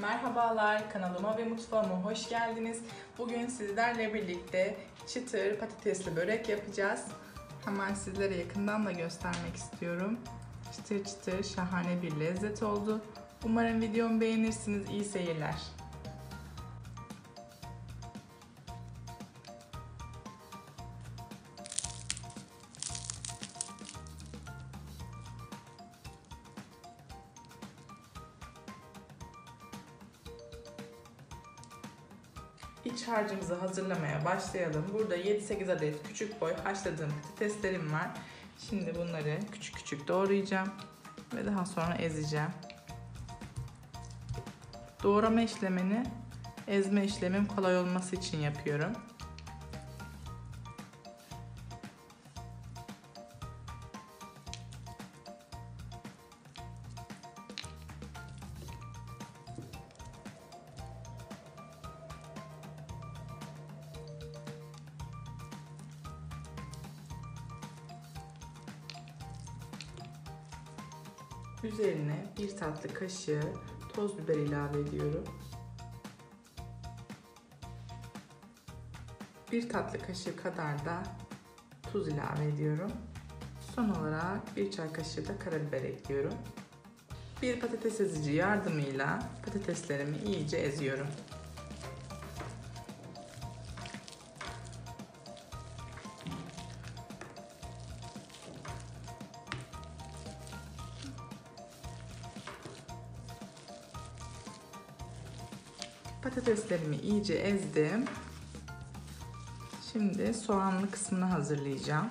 Merhabalar, kanalıma ve mutfağıma hoş geldiniz. Bugün sizlerle birlikte çıtır patatesli börek yapacağız. Hemen sizlere yakından da göstermek istiyorum. Çıtır çıtır şahane bir lezzet oldu. Umarım videomu beğenirsiniz. İyi seyirler. İç harcımızı hazırlamaya başlayalım. Burada 7-8 adet küçük boy haşladığım patateslerim var. Şimdi bunları küçük küçük doğrayacağım ve daha sonra ezeceğim. Doğrama işlemini ezme işlemim kolay olması için yapıyorum. Üzerine bir tatlı kaşığı toz biber ilave ediyorum. Bir tatlı kaşığı kadar da tuz ilave ediyorum. Son olarak bir çay kaşığı da karabiber ekliyorum. Bir patates ezici yardımıyla patateslerimi iyice eziyorum. Patateslerimi iyice ezdim. Şimdi soğanlı kısmını hazırlayacağım.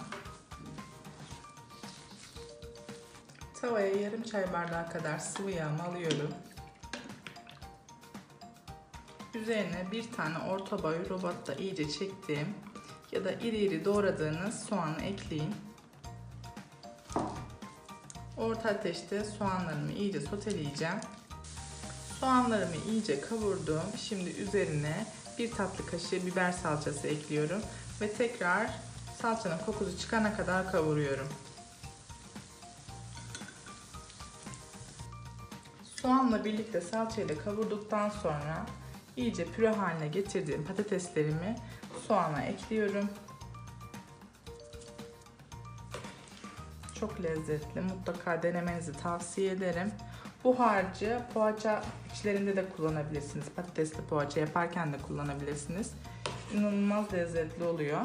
Tavaya yarım çay bardağı kadar sıvı yağ alıyorum. Üzerine bir tane orta boy robotta iyice çektiğim ya da iri iri doğradığınız soğanı ekleyin. Orta ateşte soğanlarımı iyice soteleyeceğim. Soğanlarımı iyice kavurdum. Şimdi üzerine bir tatlı kaşığı biber salçası ekliyorum ve tekrar salçanın kokusu çıkana kadar kavuruyorum. Soğanla birlikte salçayla kavurduktan sonra iyice püre haline getirdiğim patateslerimi soğana ekliyorum. Çok lezzetli. Mutlaka denemenizi tavsiye ederim. Bu harcı poğaça içlerinde de kullanabilirsiniz. Patatesli poğaça yaparken de kullanabilirsiniz. İnanılmaz lezzetli oluyor.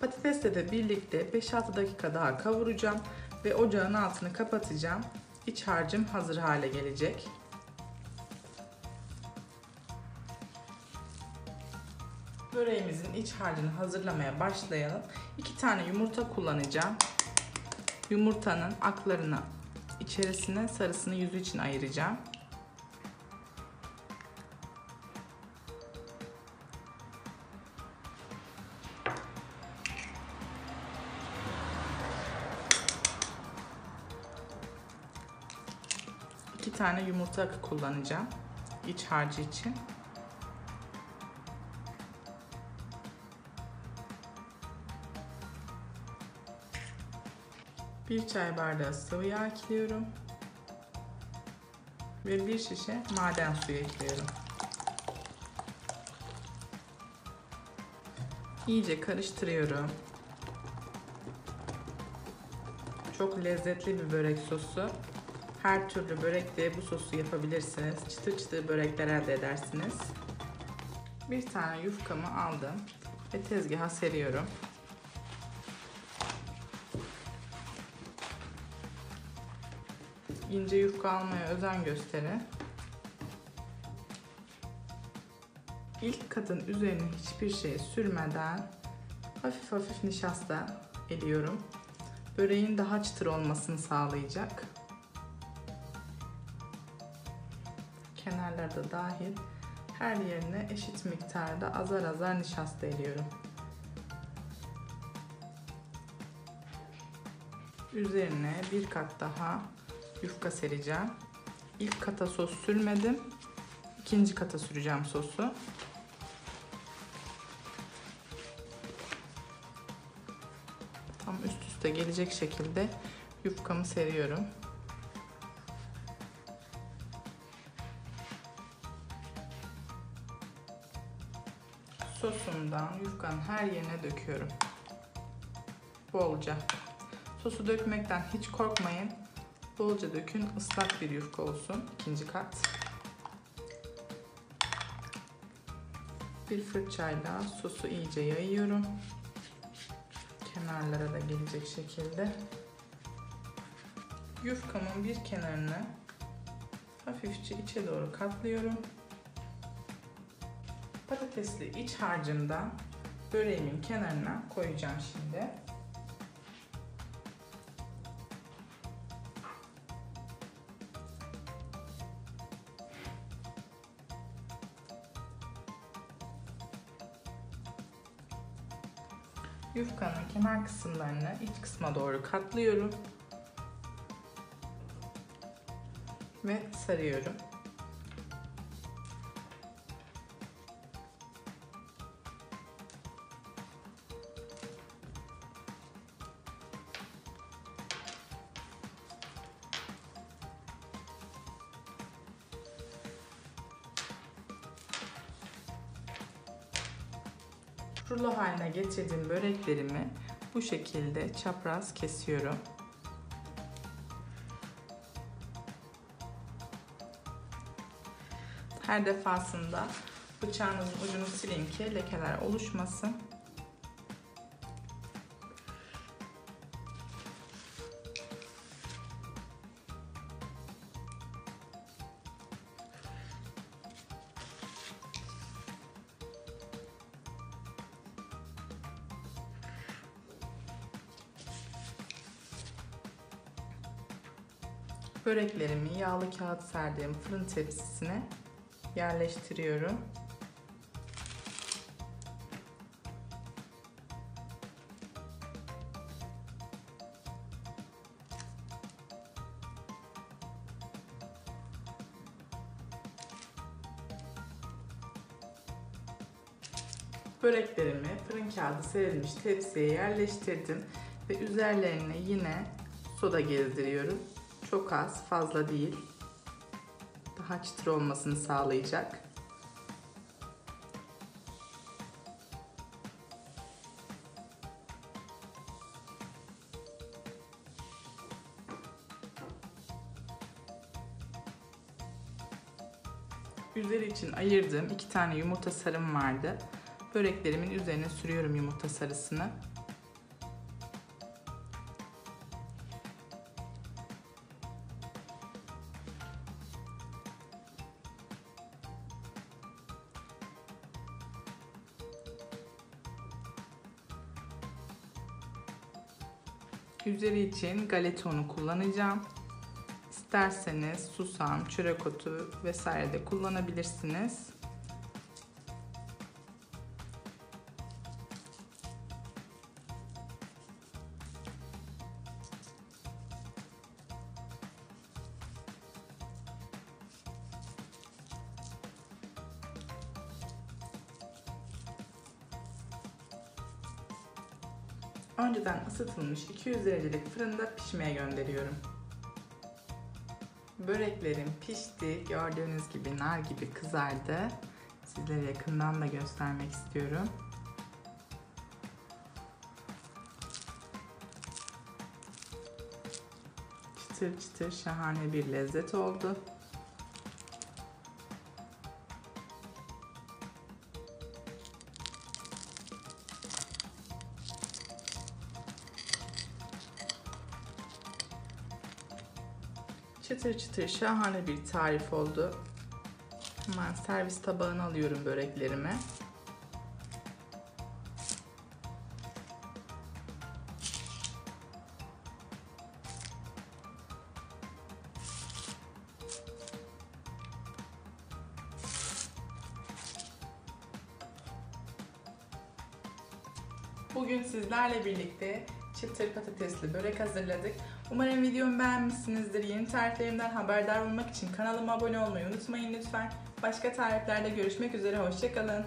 Patatesle de birlikte 5-6 dakika daha kavuracağım ve ocağın altını kapatacağım. İç harcım hazır hale gelecek. Böreğimizin iç harcını hazırlamaya başlayalım. 2 tane yumurta kullanacağım. Yumurtanın aklarını içerisine sarısını yüzü için ayıracağım. İki tane yumurta akı kullanacağım iç harcı için. Bir çay bardağı sıvı yağ ekliyorum. Ve bir şişe maden suyu ekliyorum. İyice karıştırıyorum. Çok lezzetli bir börek sosu. Her türlü börekte bu sosu yapabilirsiniz. Çıtır çıtır börekler elde edersiniz. Bir tane yufkamı aldım ve tezgaha seriyorum. İnce yufka almaya özen gösterin. İlk katın üzerine hiçbir şey sürmeden hafif hafif nişasta eliyorum. Böreğin daha çıtır olmasını sağlayacak. Kenarlarda dahil her yerine eşit miktarda azar azar nişasta eliyorum. Üzerine bir kat daha yufka sereceğim. İlk kata sos sürmedim. İkinci kata süreceğim sosu. Tam üst üste gelecek şekilde yufkamı seriyorum. Sosumdan yufkanın her yerine döküyorum. Bolca. Sosu dökmekten hiç korkmayın. Bolca dökün, ıslak bir yufka olsun. ikinci kat. Bir fırçayla sosu iyice yayıyorum. Kenarlara da gelecek şekilde. Yufkamın bir kenarını hafifçe içe doğru katlıyorum. Patatesli iç harcından böreğimin kenarına koyacağım şimdi. Yufkanın kenar kısımlarını iç kısma doğru katlıyorum. Ve sarıyorum. Rulo haline getirdiğim böreklerimi bu şekilde çapraz kesiyorum. Her defasında bıçağınızın ucunu silin ki lekeler oluşmasın. Böreklerimi yağlı kağıt serdiğim fırın tepsisine yerleştiriyorum. Böreklerimi fırın kağıdı serilmiş tepsiye yerleştirdim ve üzerlerine yine soda gezdiriyorum. Çok az, fazla değil. Daha çıtır olmasını sağlayacak. Üzeri için ayırdığım iki tane yumurta sarım vardı. Böreklerimin üzerine sürüyorum yumurta sarısını. Üzeri için galeta unu kullanacağım. İsterseniz susam, çörek otu vesaire de kullanabilirsiniz. Önceden ısıtılmış 200 derecelik fırında pişmeye gönderiyorum. Böreklerim pişti. Gördüğünüz gibi nar gibi kızardı. Sizlere yakından da göstermek istiyorum. Çıtır çıtır şahane bir lezzet oldu. Çıtır çıtır şahane bir tarif oldu. Hemen servis tabağına alıyorum böreklerimi. Bugün sizlerle birlikte çıtır patatesli börek hazırladık. Umarım videomu beğenmişsinizdir. Yeni tariflerimden haberdar olmak için kanalıma abone olmayı unutmayın lütfen. Başka tariflerde görüşmek üzere, hoşçakalın.